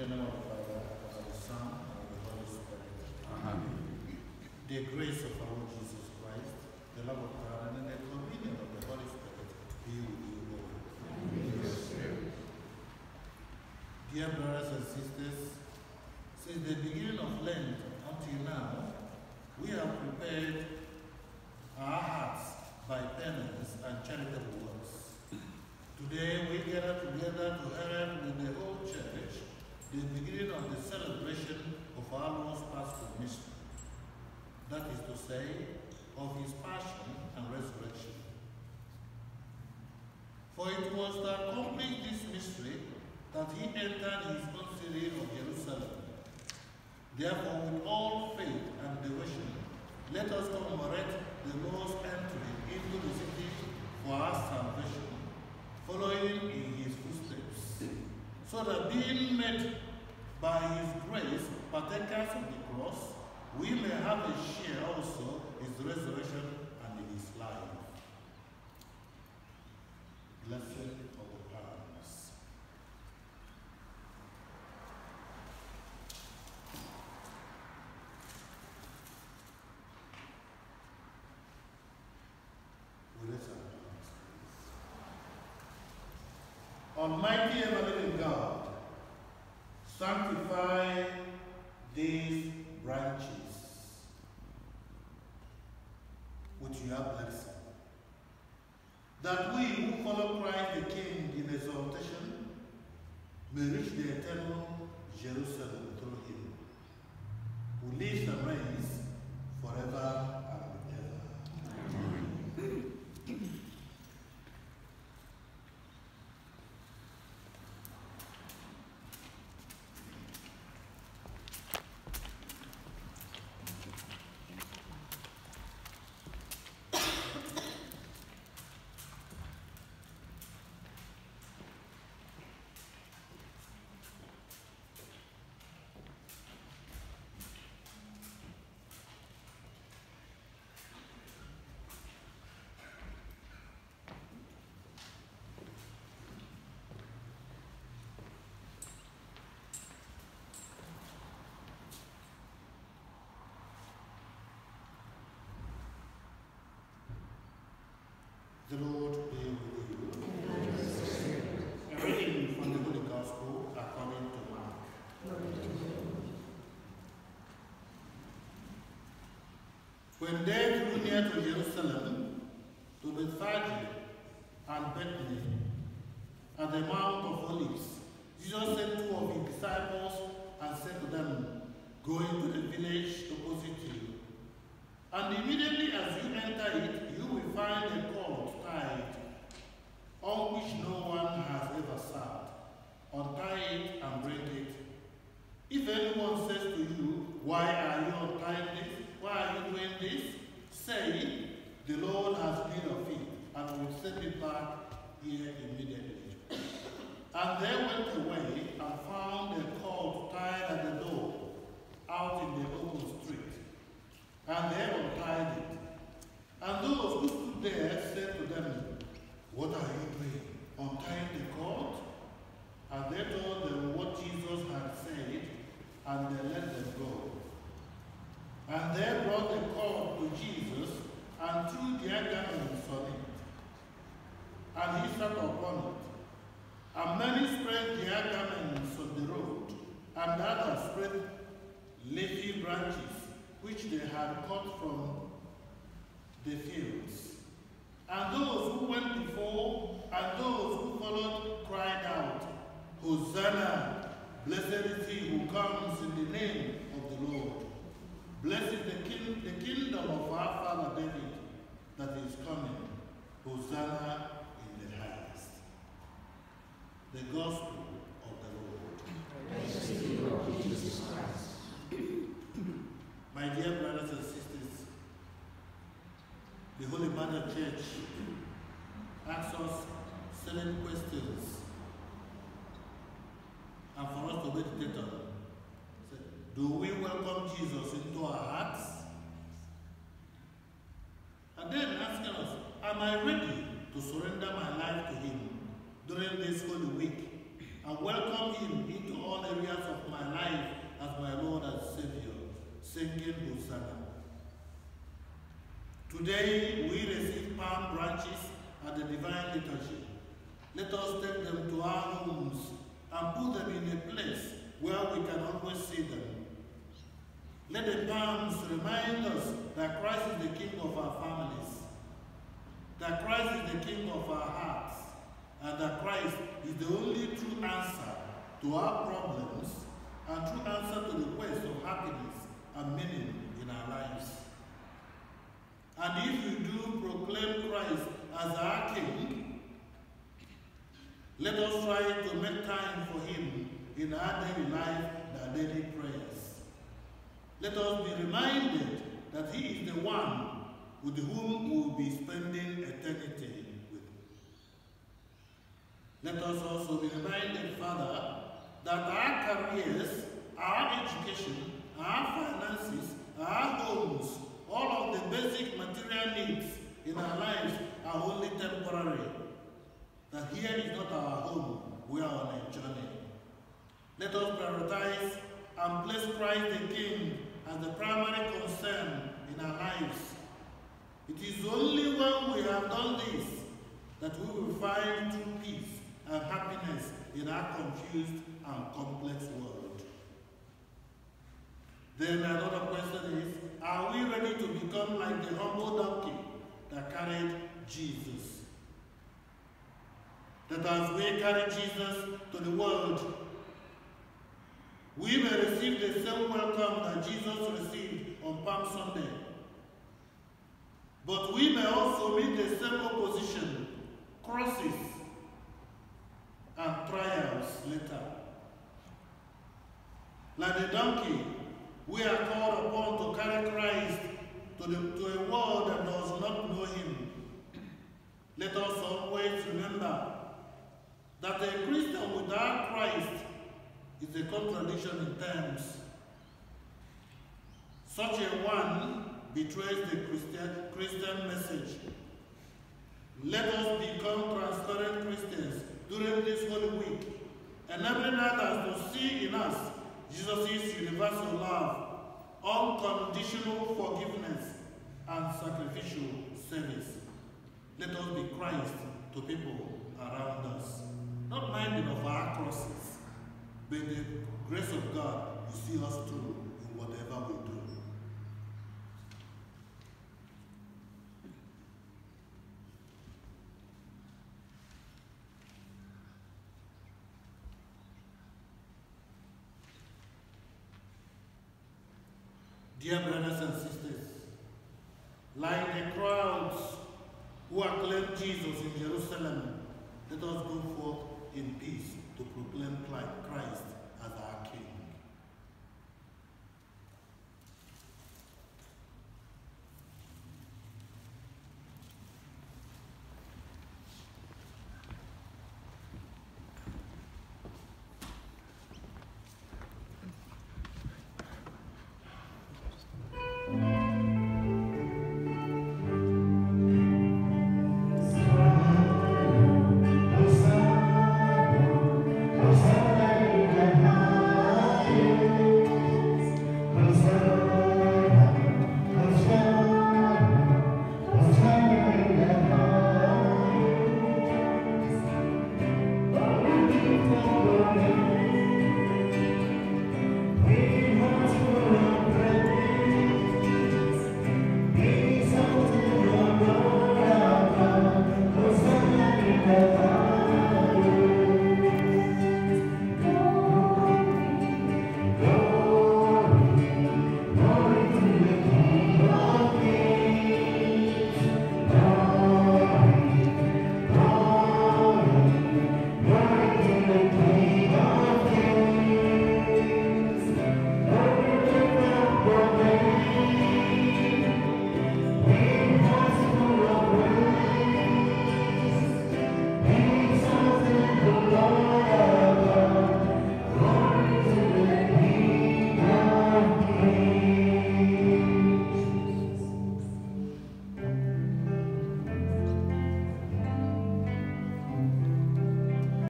the name of the Father, Son, and the Holy Spirit. The grace of our Lord Jesus Christ, the love of God, and the communion of the Holy Spirit be with you all. Dear brothers and sisters, since the beginning of Lent until now, we have prepared our hearts by penance and charitable works. Today we gather together to herald with the whole church the beginning of the celebration of our Lord's Paschal mystery. That is to say, of his passion and resurrection. For it was to accomplish this mystery that he entered his own city of Jerusalem. Therefore, with all faith and devotion, let us commemorate the Lord's entry into the city for our salvation, following in his footsteps, so that being made by his grace partakers of the cross, we may have a share also in his resurrection and in his life. Blessed of the hands. Almighty ever living God, sanctify these branches. With your blessing, that we who follow Christ the King in exaltation may reach the eternal Jerusalem through him, who lives and reigns forever and ever. The Lord be with you. A reading from the Holy Gospel according to Mark. When they drew near to Jerusalem, to Bethphage and Bethany, at the Mount of Olives, Jesus sent two of his disciples and said to them, Go into the village opposite you, and immediately as you enter it, you will find a colt tied, on which no one has ever sat. Untie it and bring it. If anyone says to you, Why are you untying this? Why are you doing this? Say, The Lord has need of it, and will send it back here immediately. And they went away and found a colt tied at the door, out in the open street. And they untied it. And those who there said to them, What are you doing? Untying the cord? And they told them what Jesus had said, and they let them go. And they brought the cord to Jesus and threw their garments on it. And he sat upon it. And many spread their garments on the road, and others spread leafy branches which they had cut from the fields. And those who went before and those who followed cried out, Hosanna! Blessed is he who comes in the name of the Lord. Blessed is the, king, the kingdom of our father David that is coming. Hosanna in the highest. The gospel of the Lord. My dear brothers and sisters, the Holy Mother Church asks us seven questions and for us to meditate on. Do we welcome Jesus into our hearts? And then asking us, Am I ready to surrender my life to Him during this Holy Week and welcome him into all areas of my life as my Lord and Savior, singing Hosanna. Today we receive palm branches at the Divine Liturgy. Let us take them to our homes and put them in a place where we can always see them. Let the palms remind us that Christ is the King of our families, that Christ is the King of our hearts, and that Christ is the only true answer to our problems and true answer to the quest of happiness and meaning in our lives. And if you do proclaim Christ as our King, let us try to make time for him in our daily life our daily prayers. Let us be reminded that he is the one with whom we will be spending eternity with. Let us also be reminded, Father, that our careers, our education, our finances, our homes, all of the basic material needs in our lives are only temporary. That here is not our home, we are on a journey. Let us prioritize and place Christ the King as the primary concern in our lives. It is only when we have done this that we will find true peace and happiness in our confused and complex world. Then another question is, are we ready to become like the humble donkey that carried Jesus? That as we carry Jesus to the world, we may receive the same welcome that Jesus received on Palm Sunday. But we may also meet the same opposition, crosses, and trials later. Like the donkey, we are called upon to carry Christ to, the, to a world that does not know him. Let us always remember that a Christian without Christ is a contradiction in terms. Such a one betrays the Christian, Christian message. Let us become transparent Christians during this Holy Week, enabling others to see in us Jesus' universal love, unconditional forgiveness, and sacrificial service. Let us be Christ to people around us, not minding of our crosses, but the grace of God will see us through in whatever we do. Dear brothers and sisters, like the crowds who acclaim Jesus in Jerusalem, let us go forth in peace to proclaim Christ as our